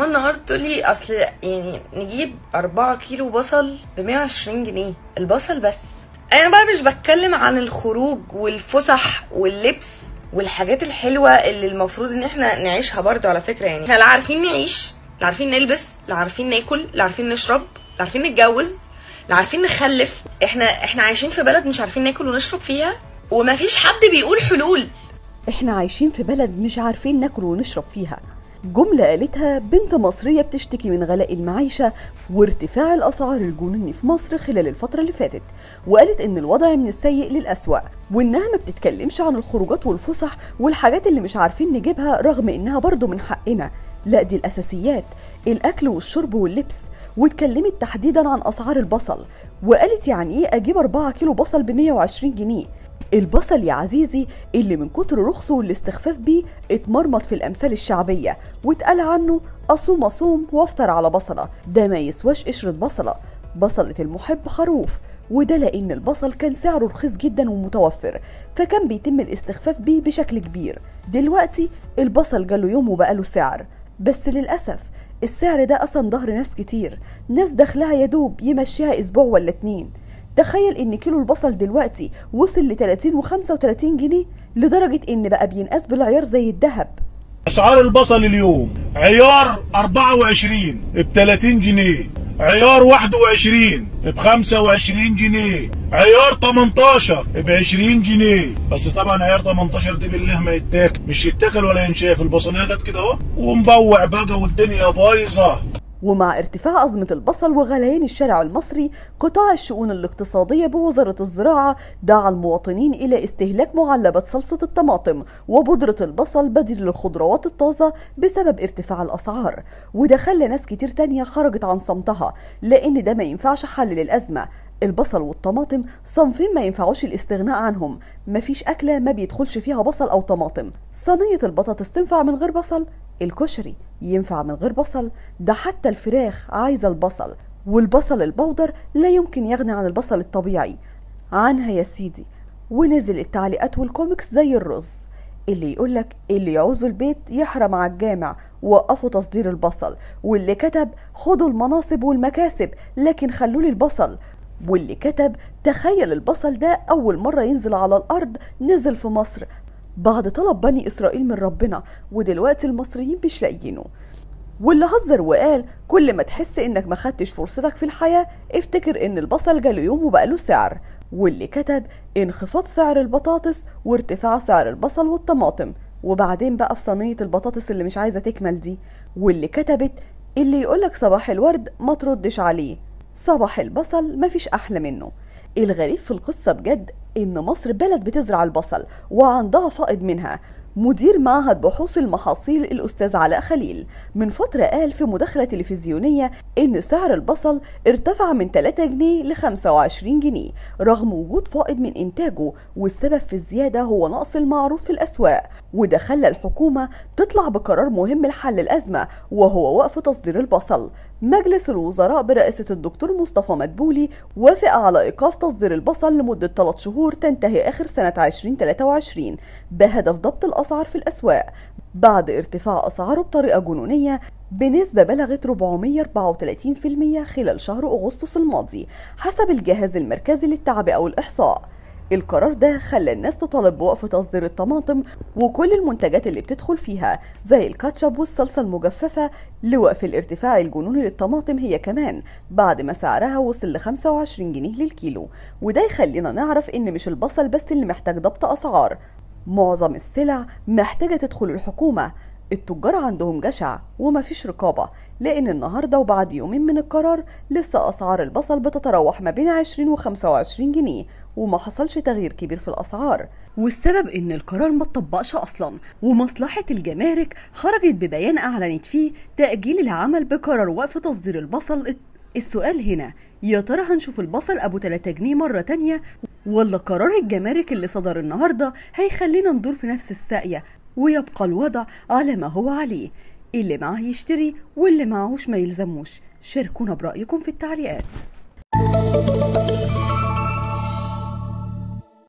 هو النهارده تقولي اصل يعني نجيب أربعة كيلو بصل بمية وعشرين جنيه البصل بس. أنا بقى مش بتكلم عن الخروج والفسح واللبس والحاجات الحلوة اللي المفروض إن إحنا نعيشها برضه على فكرة يعني. إحنا لا عارفين نعيش لا عارفين نلبس لا عارفين ناكل لا عارفين نشرب لا عارفين نتجوز لا عارفين نخلف. إحنا إحنا عايشين في بلد مش عارفين ناكل ونشرب فيها ومفيش حد بيقول حلول. إحنا عايشين في بلد مش عارفين ناكل ونشرب فيها. جملة قالتها بنت مصرية بتشتكي من غلاء المعيشة وارتفاع الأسعار الجنوني في مصر خلال الفترة اللي فاتت وقالت إن الوضع من السيء للأسوأ وإنها ما بتتكلمش عن الخروجات والفسح والحاجات اللي مش عارفين نجيبها رغم إنها برضو من حقنا. لا دي الأساسيات الأكل والشرب واللبس واتكلمت تحديدا عن أسعار البصل وقالت يعني إيه أجيب 4 كيلو بصل ب 120 جنيه. البصل يا عزيزي اللي من كتر رخصه والاستخفاف بيه اتمرمط في الأمثال الشعبية واتقال عنه أصوم أصوم وافطر على بصلة. ده ما يسواش قشرة بصلة. بصلة المحب خروف وده لأن البصل كان سعره رخيص جدا ومتوفر فكان بيتم الاستخفاف بيه بشكل كبير. دلوقتي البصل جاله يوم وبقاله سعر. بس للأسف السعر ده قسم ظهر ناس كتير. ناس دخلها يدوب يمشيها أسبوع ولا اتنين. تخيل إن كيلو البصل دلوقتي وصل ل 30 و35 جنيه لدرجة إن بقى بينقاس بالعيار زي الذهب. أسعار البصل اليوم عيار 24 ب 30 جنيه عيار 21 ب 25 جنيه عيار 18 ب 20 جنيه. بس طبعا عيار 18 دي بالله ما يتاكل مش يتاكل ولا ينشاف البصليه جت كده أهو ومبوع بقى والدنيا بايظة. ومع ارتفاع أزمة البصل وغليان الشارع المصري قطاع الشؤون الاقتصادية بوزارة الزراعة دعا المواطنين إلى استهلاك معلبة صلصة الطماطم وبودرة البصل بديل للخضروات الطازة بسبب ارتفاع الأسعار. وده خلى ناس كتير تانية خرجت عن صمتها لأن ده ما ينفعش حل للأزمة. البصل والطماطم صنفين ما ينفعوش الاستغناء عنهم. مفيش أكلة ما بيدخلش فيها بصل أو طماطم. صينية البطاطس تنفع من غير بصل؟ الكشري ينفع من غير بصل؟ ده حتى الفراخ عايزة البصل والبصل ال powder لا يمكن يغني عن البصل الطبيعي. عنها يا سيدي ونزل التعليقات والكوميكس زي الرز. اللي يقولك اللي يعوز البيت يحرم على الجامع وقفوا تصدير البصل. واللي كتب خدوا المناصب والمكاسب لكن خلولي البصل. واللي كتب تخيل البصل ده أول مرة ينزل على الأرض نزل في مصر. بعد طلب بني إسرائيل من ربنا ودلوقتي المصريين مش لاقيينه. واللي هزر وقال كل ما تحس إنك ما خدتش فرصتك في الحياة افتكر إن البصل جاله يوم وبقاله سعر. واللي كتب انخفاض سعر البطاطس وارتفاع سعر البصل والطماطم. وبعدين بقى في صينية البطاطس اللي مش عايزة تكمل دي. واللي كتبت اللي يقولك صباح الورد ما تردش عليه. صباح البصل مفيش أحلى منه. الغريب في القصة بجد إن مصر بلد بتزرع البصل وعندها فائض منها. مدير معهد بحوث المحاصيل الأستاذ علاء خليل. من فترة قال في مداخلة تلفزيونية إن سعر البصل ارتفع من 3 جنيه ل 25 جنيه رغم وجود فائض من إنتاجه والسبب في الزيادة هو نقص المعروض في الأسواق. وده خلى الحكومة تطلع بقرار مهم لحل الأزمة وهو وقف تصدير البصل. مجلس الوزراء برئاسة الدكتور مصطفى مدبولي وافق على إيقاف تصدير البصل لمدة 3 شهور تنتهي آخر سنة 2023 بهدف ضبط الأسعار في الأسواق. بعد ارتفاع أسعاره بطريقة جنونية بنسبة بلغت 434% خلال شهر أغسطس الماضي حسب الجهاز المركزي للتعبئة والإحصاء القرار ده خلى الناس تطالب بوقف تصدير الطماطم وكل المنتجات اللي بتدخل فيها زي الكاتشب والصلصة المجففة لوقف الارتفاع الجنوني للطماطم هي كمان بعد ما سعرها وصل ل 25 جنيه للكيلو. وده يخلينا نعرف إن مش البصل بس اللي محتاج ضبط أسعار. معظم السلع محتاجة تدخل الحكومة. التجار عندهم جشع ومفيش رقابة لأن النهاردة وبعد يومين من القرار لسه أسعار البصل بتتراوح ما بين 20 و 25 جنيه وما حصلش تغيير كبير في الأسعار. والسبب إن القرار ما اتطبقش أصلا ومصلحة الجمارك خرجت ببيان أعلنت فيه تأجيل العمل بقرار وقف تصدير البصل السؤال هنا يا ترى هنشوف البصل أبو 3 جنيه مرة تانية ولا قرار الجمارك اللي صدر النهاردة هيخلينا ندور في نفس الساقية ويبقى الوضع على ما هو عليه؟ اللي معاه يشتري واللي معهوش ما يلزموش. شاركونا برأيكم في التعليقات.